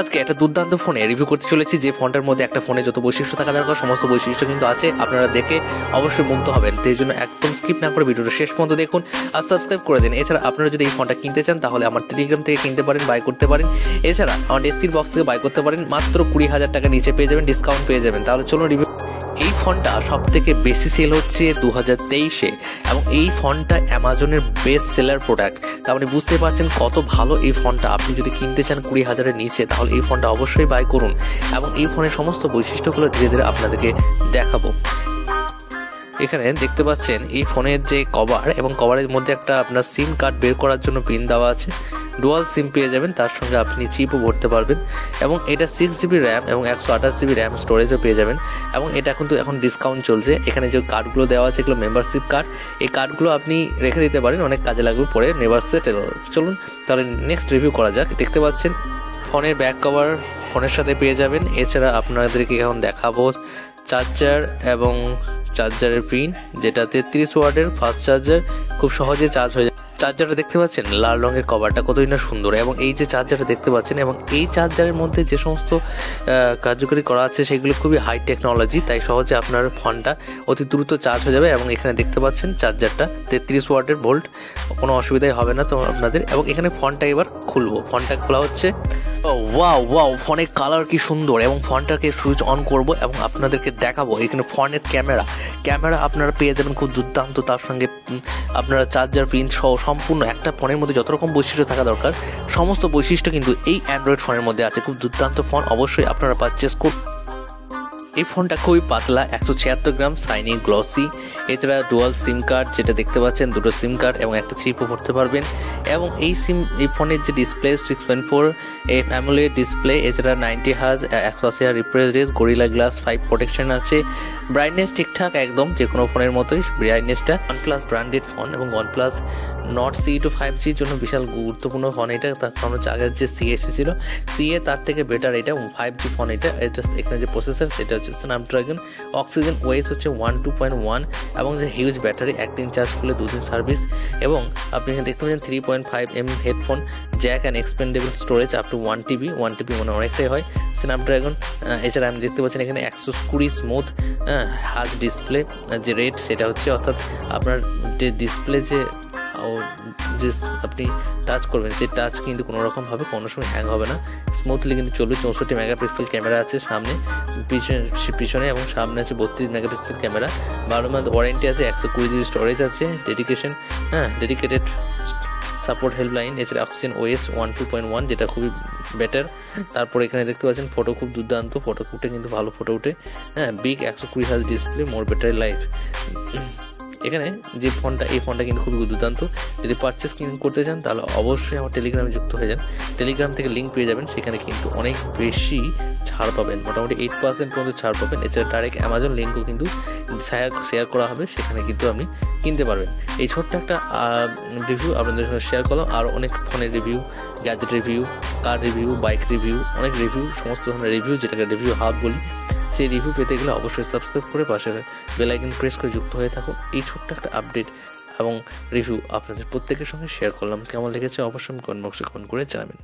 আজকে একটা দুর্দান্ত ফোনে রিভিউ করতে চলেছি, যে ফোনটার মধ্যে একটা ফোনে যত বৈশিষ্ট্য থাকা দরকার, সমস্ত বৈশিষ্ট্য কিন্তু আছে, আপনারা দেখে অবশ্যই মুগ্ধ হবেন। এই জন্য একদম স্কিপ না করে ভিডিওটা শেষ পর্যন্ত দেখুন আর সাবস্ক্রাইব করে দিন। এছাড়া আপনারা যদি এই ফোনটা কিনতে চান, তাহলে আমার টেলিগ্রাম থেকে কিনতে পারেন বাই করতে পারেন। এছাড়া আমার ডেস্কির বক্স থেকে বাই করতে পারেন। মাত্র কুড়ি হাজার টাকা নিচে পেয়ে যাবেন ডিসকাউন্ট পেয়ে যাবেন। তাহলে চলুন রিভিউ এই ফোনটা সব থেকে বেশি সেল হচ্ছে দু হাজার তেইশে এবং এই ফোনটা অ্যামাজনের বেস্ট সেলার প্রোডাক্ট তার মানে বুঝতে পারছেন কত ভালো এই ফোনটা। আপনি যদি কিনতে চান কুড়ি হাজারের নিচে, তাহলে এই ফোনটা অবশ্যই বাই করুন এবং এই ফোনের সমস্ত বৈশিষ্ট্যগুলো ধীরে ধীরে আপনাদেরকে দেখাবো। এখানে দেখতে পাচ্ছেন এই ফোনের যে কভার এবং কভারের মধ্যে একটা আপনার সিম কার্ড বের করার জন্য পিন দেওয়া আছে। ডুয়াল সিম পেয়ে যাবেন, তার সঙ্গে আপনি চিপও ভরতে পারবেন এবং এটা সিক্স জিবি র্যাম এবং একশো আঠাশ জিবি র্যাম স্টোরেজও পেয়ে যাবেন এবং এটা কিন্তু এখন ডিসকাউন্ট চলছে। এখানে যে কার্ডগুলো দেওয়া আছে এগুলো মেম্বারশিপ কার্ড এই কার্ডগুলো আপনি রেখে দিতে পারেন, অনেক কাজে লাগবে পরে নেভার সেট চলুন, তাহলে নেক্সট রিভিউ করা যাক। দেখতে পাচ্ছেন, ফোনের ব্যাক কভার ফোনের সাথে পেয়ে যাবেন। এছাড়া আপনাদেরকে এখন দেখাবো চার্জার এবং চার্জারের পিন যেটা তেত্রিশ ওয়ার্ডের ফাস্ট চার্জার খুব সহজে চার্জ হয়ে যায়। চার্জারটা দেখতে পাচ্ছেন? লাল রঙের কভারটা কতই না সুন্দর। এবং এই যে চার্জারটা দেখতে পাচ্ছেন, এবং এই চার্জারের মধ্যে যে সমস্ত কার্যকরী করা আছে, সেগুলো খুবই হাই টেকনোলজি তাই সহজে আপনার ফোনটা অতি দ্রুত চার্জ হয়ে যাবে। এবং এখানে দেখতে পাচ্ছেন চার্জারটা তেত্রিশ ওয়ার্ডের ভোল্ট কোনো অসুবিধাই হবে না তো আপনাদের। এবং এখানে ফোনটা এবার খুলবো। ফোনটা খোলা হচ্ছে। ওয়াও ওয়াও ফোনের কালার কি সুন্দর এবং ফোনটাকে সুইচ অন করব এবং আপনাদেরকে দেখাবো। এখানে ফোনের ক্যামেরা ক্যামেরা আপনারা পেয়ে যাবেন খুব দুর্দান্ত, তার সঙ্গে আপনারা চার্জার পিন সহ সম্পূর্ণ একটা ফোনের মধ্যে যত রকম বৈশিষ্ট্য থাকা দরকার, সমস্ত বৈশিষ্ট্য কিন্তু এই অ্যান্ড্রয়েড ফোনের মধ্যে আছে। খুব দুর্দান্ত ফোন, অবশ্যই আপনারা পারচেস করুন। এই ফোনটা খুবই পাতলা, একশো ছিয়াত্তর গ্রাম সাইনিং গ্লসি এছাড়া ডুয়াল সিম কার্ড যেটা দেখতে পাচ্ছেন, দুটো সিম কার্ড এবং একটা চিপও ভরতে পারবেন। এবং এই সিম এই ফোনের যে ডিসপ্লে সিক্স পয়েন্ট ফোর এই ফ্যামিলি ডিসপ্লে এছাড়া নাইনটি হাজ একশো আশি হার refresh rate Gorilla Glass five protection আছে। ব্রাইটনেস ঠিকঠাক একদম, যে কোনো ফোনের মতোই ব্রাইটনেসটা ওয়ান প্লাস ব্র্যান্ডেড ফোন এবং OnePlus Nord CE two five জির জন্য বিশাল গুরুত্বপূর্ণ ফোন এটা। তার কারণ হচ্ছে আগের যে সি এসেছিল সি এ তার থেকে বেটার এটা ফাইভ জি ফোন এটা এটা এখানে যে প্রসেসর সেটা হচ্ছে স্ন্যাপড্রাগন অক্সিজেন ওয়েস হচ্ছে ওয়ান টু পয়েন্ট ওয়ান এবং যে হিউজ ব্যাটারি একদিন চার্জ করলে দুদিন সার্ভিস এবং আপনি এখানে দেখতে পাচ্ছেন three point five m headphone jack and expendable storage up to one TB one TB মানে অনেকটাই হয়। স্ন্যাপড্রাগন এছাড়া আমি দেখতে পাচ্ছেন এখানে একশো কুড়ি স্মুথ হাজ ডিসপ্লে যে রেট সেটা হচ্ছে অর্থাৎ আপনার যে ডিসপ্লে যে যে আপনি টাচ করবেন, সেই টাচ কিন্তু কোনো রকমভাবে কোনো সময় হ্যাং হবে না। স্মুথলি কিন্তু চলবে, চৌষট্টি মেগাপিক্সেল ক্যামেরা আছে সামনে, পিছনে পিছনে এবং সামনে আছে বত্রিশ মেগাপিক্সেল ক্যামেরা বারো মান্থ ওয়ারেন্টি আছে, একশো কুড়ি জিবি স্টোরেজ আছে ডেডিকেশন হ্যাঁ ডেডিকেটেড সাপোর্ট হেল্পলাইন এছাড়া Oxygen OS one two point one যেটা খুবই বেটার তারপর এখানে দেখতে পাচ্ছেন ফটো খুব দুর্দান্ত ফটো উঠে কিন্তু ভালো ফটো উঠে। হ্যাঁ বিগ একশো কুড়ি হাজার ডিসপ্লে মোর ব্যাটারি লাইফ এখানে যে ফোনটা, এই ফোনটা কিন্তু খুবই দুর্দান্ত। যদি পারচেস করতে চান, তাহলে অবশ্যই আমার টেলিগ্রামে যুক্ত হয়ে যান। টেলিগ্রাম থেকে লিঙ্ক পেয়ে যাবেন, সেখানে কিন্তু অনেক বেশি ছাড় পাবেন। মোটামুটি এইট পার্সেন্ট পর্যন্ত ছাড় পাবেন। এছাড়া ডাইরেক্ট অ্যামাজন লিঙ্কও কিন্তু শেয়ার শেয়ার করা হবে, সেখানে কিন্তু আপনি কিনতে পারবেন। এই ছোট্ট একটা রিভিউ আপনাদের সঙ্গে শেয়ার করলাম। আর অনেক ফোনের review gadget review car review bike review অনেক রিভিউ সমস্ত ধরনের রিভিউ যেটাকে রিভিউ হাব বলি। সেই রিভিউ পেতে গেলে অবশ্যই সাবস্ক্রাইব করে পাশে বেলাইকন প্রেস করে যুক্ত হয়ে থাকো। এই ছোট্ট একটা আপডেট এবং রিভিউ আপনাদের প্রত্যেকের সঙ্গে শেয়ার করলাম। কেমন লেগেছে অবশ্যই কমেন্ট বক্সে কমেন্ট করে জানাবেন।